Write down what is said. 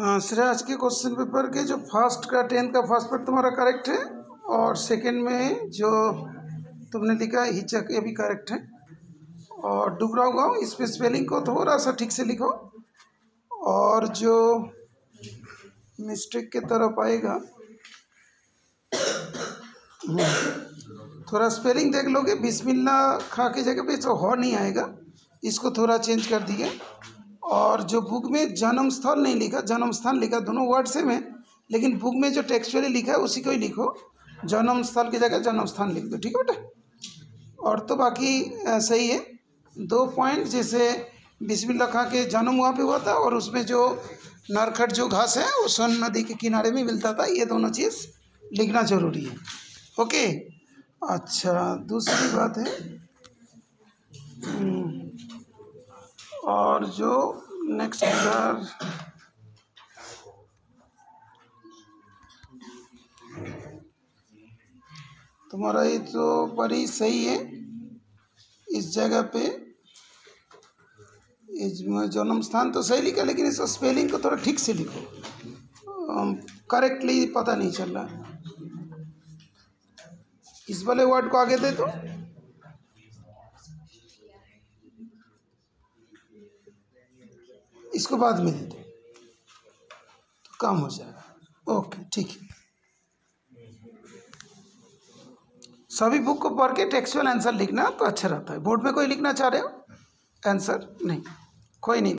Sir आज के question paper के जो फ़र्स्ट का टेंथ का फ़र्स्ट पेपर तुम्हारा करेक्ट है? और सेकंड में जो तुमने लिखा है, हिचक, ये भी करेक्ट है। और डुबराव गाँव इस पर स्पेलिंग को थोड़ा सा ठीक से लिखो। और जो मिस्टेक के तरफ़ आएगा, थोड़ा स्पेलिंग देख लोगे बिस्मिल्ला खा के जगह पे जो हो नहीं आएगा। इसको थोड़ा चेंज कर दिए। और जो बुक में जन्म स्थल नहीं लिखा, जन्म स्थान लिखा, दोनों वर्ड सेम है, लेकिन बुक में जो टेक्सचुअली लिखा है, उसी को ही लिखो। जन्म स्थल की जगह जन्म स्थान लिख दो, ठीक है बेटा? और तो बाकी सही है। दो पॉइंट जैसे बिस्मिल्ला खां के जन्म वहाँ पे हुआ था, और उसमें जो नरखट जो घास है, वो सोन नदी के किनारे में मिलता था, ये दोनों चीज़ लिखना ज़रूरी है। ओके? अच्छा दूसरी बात है और जो नेक्स्ट इधर तुम्हारा ये तो बड़ी सही है। इस जगह पे जन्म स्थान तो सही लिखा, लेकिन इसका स्पेलिंग को थोड़ा ठीक से लिखो। करेक्टली पता नहीं चल रहा। इस वाले वर्ड को आगे दे दो। इसको बाद में दे दो। तो काम हो जाएगा। ओके, ठीक है। सभी बुक को पढ़ के टेक्सुअल आंसर लिखना तो अच्छा रहता है। बोर्ड में कोई लिखना चाह रहे हो? आंसर नहीं। कोई नहीं।